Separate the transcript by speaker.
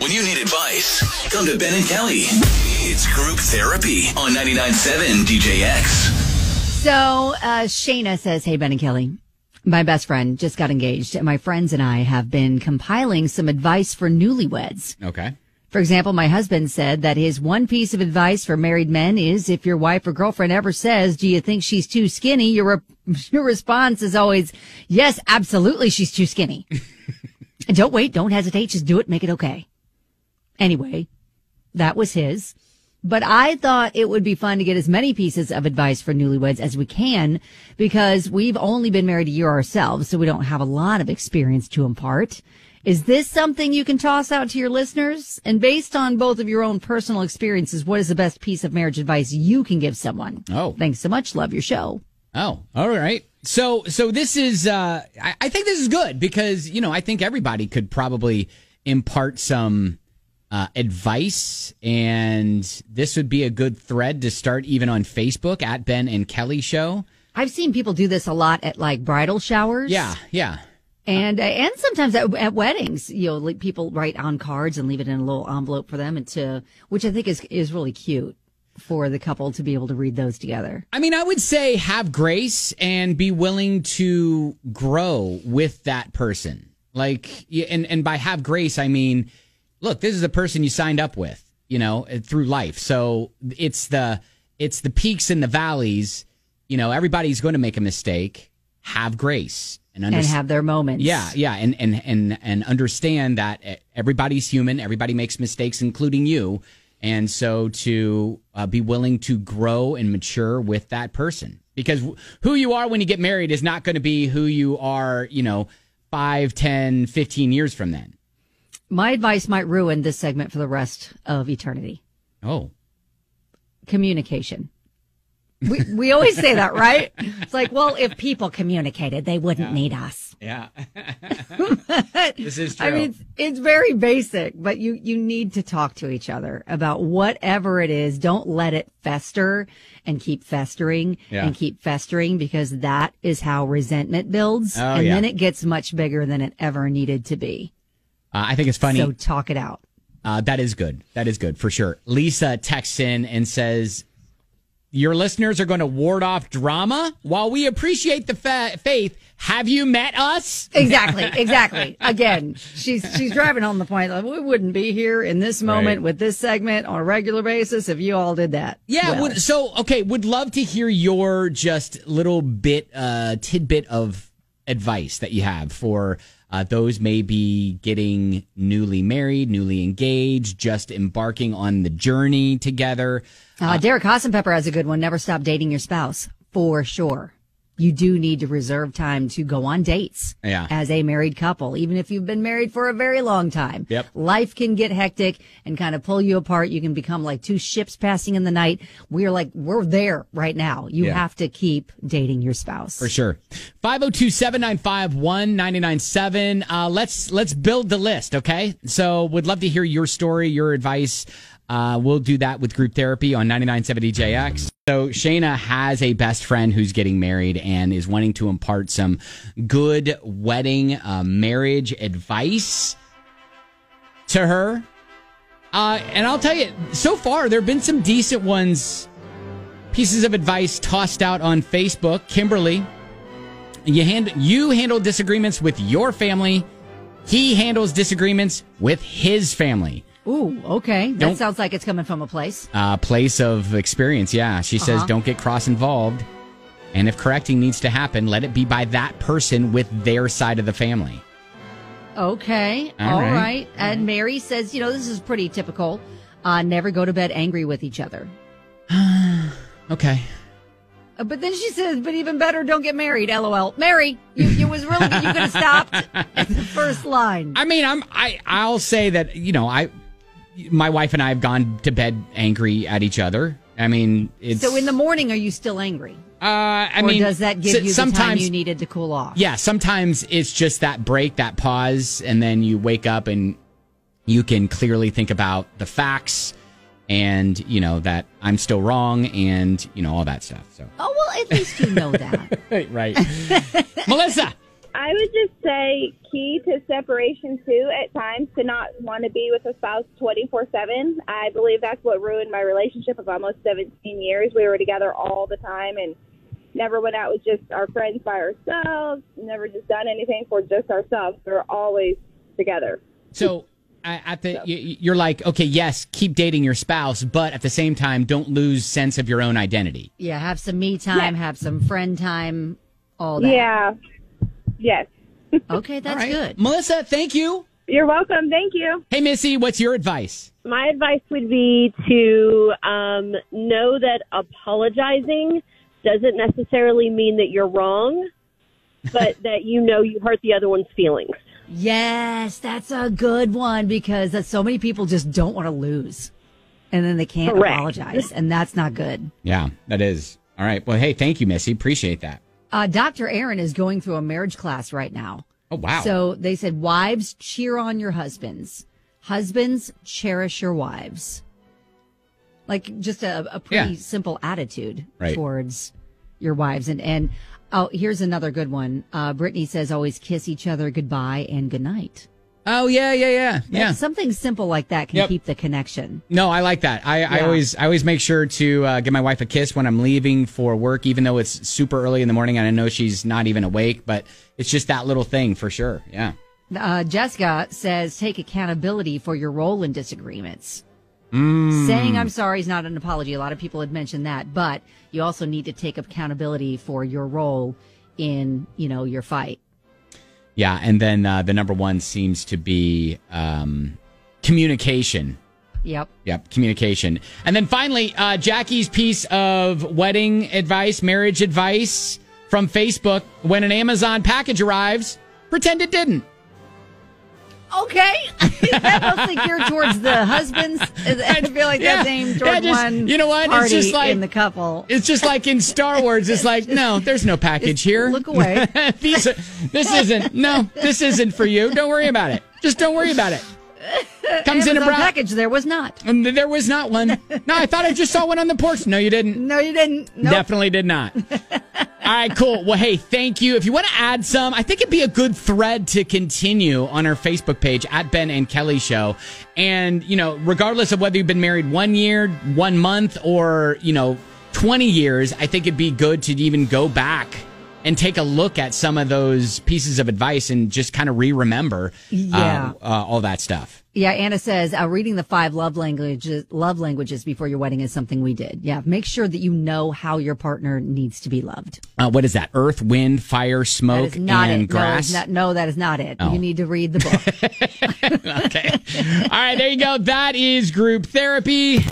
Speaker 1: When you need advice, come to Ben and Kelly. It's group therapy on 99.7 DJX.
Speaker 2: So, uh, Shana says, Hey, Ben and Kelly, my best friend just got engaged, and my friends and I have been compiling some advice for newlyweds.
Speaker 3: Okay.
Speaker 2: For example, my husband said that his one piece of advice for married men is if your wife or girlfriend ever says, do you think she's too skinny? Your, re- your response is always, yes, absolutely. She's too skinny. and don't wait. Don't hesitate. Just do it. Make it okay. Anyway, that was his. But I thought it would be fun to get as many pieces of advice for newlyweds as we can because we've only been married a year ourselves, so we don't have a lot of experience to impart. Is this something you can toss out to your listeners? And based on both of your own personal experiences, what is the best piece of marriage advice you can give someone?
Speaker 3: Oh.
Speaker 2: Thanks so much. Love your show.
Speaker 3: Oh, all right. So, so this is, uh, I, I think this is good because, you know, I think everybody could probably impart some, uh, advice and this would be a good thread to start even on Facebook at Ben and Kelly show.
Speaker 2: I've seen people do this a lot at like bridal showers.
Speaker 3: Yeah. Yeah.
Speaker 2: And uh, and sometimes at, at weddings, you know, people write on cards and leave it in a little envelope for them, and to which I think is is really cute for the couple to be able to read those together.
Speaker 3: I mean, I would say have grace and be willing to grow with that person. Like, and and by have grace, I mean, look, this is the person you signed up with, you know, uh, through life. So it's the it's the peaks and the valleys. You know, everybody's going to make a mistake. Have grace and
Speaker 2: And have their moments.
Speaker 3: Yeah, yeah, and and and and understand that e, everybody's human. Everybody makes mistakes, including you. And so to uh, be willing to grow and mature with that person, because wh- who you are when you get married is not going to be who you are, you know, 5, 10, 15 years from then.
Speaker 2: My advice might ruin this segment for the rest of eternity.
Speaker 3: Oh,
Speaker 2: Communication. We we always say that, right? It's like, well, if people communicated, they wouldn't need us.
Speaker 3: yeah. this is true.
Speaker 2: I mean, it's, it's very basic, but you, you need to talk to each other about whatever it is. Don't let it fester and keep festering
Speaker 3: Yeah.
Speaker 2: and keep festering because that is how resentment builds.
Speaker 3: Oh,
Speaker 2: and
Speaker 3: yeah.
Speaker 2: then it gets much bigger than it ever needed to be.
Speaker 3: uh, I think it's funny.
Speaker 2: So talk it out.
Speaker 3: Uh, that is good. That is good for sure. Lisa texts in and says, "Your listeners are going to ward off drama while we appreciate the fa- faith. Have you met us?
Speaker 2: Exactly, exactly. Again, she's she's driving home the point. Like, we wouldn't be here in this moment
Speaker 3: Right.
Speaker 2: with this segment on a regular basis if you all did that.
Speaker 3: Yeah.
Speaker 2: well.
Speaker 3: Would, so okay, would love to hear your just little bit, uh, tidbit of advice that you have for." Uh, those may be getting newly married, newly engaged, just embarking on the journey together.
Speaker 2: Uh, Derek Hassenpepper has a good one. Never stop dating your spouse for sure. You do need to reserve time to go on dates
Speaker 3: Yeah.
Speaker 2: as a married couple, even if you've been married for a very long time.
Speaker 3: Yep.
Speaker 2: Life can get hectic and kind of pull you apart. You can become like two ships passing in the night. We're like, we're there right now. You
Speaker 3: Yeah.
Speaker 2: have to keep dating your spouse.
Speaker 3: For sure. 502-795-1997. Uh, let's, let's build the list. Okay. So would love to hear your story, your advice. Uh, we'll do that with group therapy on 99.7 DJX. So Shana has a best friend who's getting married and is wanting to impart some good wedding, uh, marriage advice to her. Uh, and I'll tell you, so far, there have been some decent ones, pieces of advice tossed out on Facebook. Kimberly, you hand you handle disagreements with your family. He handles disagreements with his family.
Speaker 2: Ooh, okay. That
Speaker 3: Don't-
Speaker 2: sounds like it's coming from a place.
Speaker 3: Uh, place of experience. Yeah, she says
Speaker 2: Uh-huh.
Speaker 3: don't get cross involved, and if correcting needs to happen, let it be by that person with their side of the family.
Speaker 2: Okay.
Speaker 3: All
Speaker 2: All
Speaker 3: right.
Speaker 2: right. And Mary says, you know, this is pretty typical. Uh, never go to bed angry with each other.
Speaker 3: Okay.
Speaker 2: Uh, But then she says, but even better, don't get married. LOL. Mary, you, you was really good. You could have stopped at the first line.
Speaker 3: I mean, I'm I I'll say that you know I, my wife and I have gone to bed angry at each other. I mean, it's
Speaker 2: So in the morning, are you still angry?
Speaker 3: uh, I
Speaker 2: or
Speaker 3: mean,
Speaker 2: does that give
Speaker 3: s-
Speaker 2: you the
Speaker 3: sometimes
Speaker 2: time you needed to cool off?
Speaker 3: yeah, sometimes it's just that break, that pause, and then you wake up and you can clearly think about the facts and, you know, that I'm still wrong and, you know, all that stuff. So,
Speaker 2: Oh, well, at least you know that.
Speaker 3: right. Melissa,
Speaker 4: I would just say key to separation too at times to not want to be with a spouse 24 7. I believe that's what ruined my relationship of almost 17 years. We were together all the time and never went out with just our friends by ourselves, never just done anything for just ourselves. We were always together.
Speaker 3: So I- at the you- you're like, okay, yes, keep dating your spouse, but at the same time, don't lose sense of your own identity.
Speaker 2: Yeah, have some me time, have some friend time, all that.
Speaker 4: Yeah. Yes.
Speaker 2: Okay, that's
Speaker 3: All right.
Speaker 2: good.
Speaker 3: Melissa, thank you.
Speaker 4: You're welcome. Thank you.
Speaker 3: Hey, Missy, what's your advice?
Speaker 5: My advice would be to um, know that apologizing doesn't necessarily mean that you're wrong, but that you know you hurt the other one's feelings.
Speaker 2: Yes, that's a good one because so many people just don't want to lose. And then they can't
Speaker 5: Correct.
Speaker 2: apologize. And that's not good.
Speaker 3: Yeah, that is. All right. Well, hey, thank you, Missy. Appreciate that.
Speaker 2: Uh, Dr. Aaron is going through a marriage class right now.
Speaker 3: Oh, wow.
Speaker 2: So they said, wives, cheer on your husbands. Husbands, cherish your wives. Like just a, a pretty
Speaker 3: Yeah.
Speaker 2: simple attitude
Speaker 3: Right.
Speaker 2: towards your wives. And, and, oh, here's another good one. Uh, Brittany says, always kiss each other goodbye and goodnight.
Speaker 3: Oh, yeah, yeah, yeah. Yeah.
Speaker 2: Something simple like that can
Speaker 3: Yep.
Speaker 2: keep the connection.
Speaker 3: No, I like that. I, I always I always make sure to uh, give my wife a kiss when I'm leaving for work, even though it's super early in the morning and I know she's not even awake. But it's just that little thing for sure. Yeah.
Speaker 2: Uh, Jessica says, take accountability for your role in disagreements. Saying I'm sorry is not an apology. A lot of people had mentioned that, but you also need to take accountability for your role in, you know, your fight.
Speaker 3: Yeah, and then uh, the number one seems to be um, communication.
Speaker 2: Yep.
Speaker 3: Yep, communication. And then finally, uh, Jackie's piece of wedding advice, marriage advice from Facebook. When an Amazon package arrives, pretend it didn't.
Speaker 2: Okay. Is that mostly geared towards the husbands. I feel like
Speaker 3: Yeah.
Speaker 2: that's aimed
Speaker 3: Yeah, just-
Speaker 2: one
Speaker 3: you know what? It's just like-
Speaker 2: in the couple.
Speaker 3: It's just like in Star Wars. It's like, no, there's no package here.
Speaker 2: Look away.
Speaker 3: These, this isn't. No, this isn't for you. Don't worry about it. Just don't worry about it. Comes in a
Speaker 2: Amazon
Speaker 3: brown.
Speaker 2: package. There was not.
Speaker 3: And there was not one. No, I thought I just saw one on the porch. No, you didn't.
Speaker 2: No, you didn't. Nope.
Speaker 3: Definitely did not. All right, cool. Well, hey, thank you. If you want to add some, I think it'd be a good thread to continue on our Facebook page at Ben and Kelly Show. And, you know, regardless of whether you've been married one year, one month, or, you know, 20 years, I think it'd be good to even go back and take a look at some of those pieces of advice and just kind of re remember
Speaker 2: Yeah.
Speaker 3: uh, uh, all that stuff.
Speaker 2: Yeah, Anna says uh, reading the five love languages love languages before your wedding is something we did. Yeah, make sure that you know how your partner needs to be loved.
Speaker 3: Uh, what is that? Earth, wind, fire, smoke,
Speaker 2: not
Speaker 3: and
Speaker 2: it.
Speaker 3: grass.
Speaker 2: No, not, no, that is not it.
Speaker 3: Oh.
Speaker 2: You need to read the book.
Speaker 3: okay. All right, there you go. That is group therapy.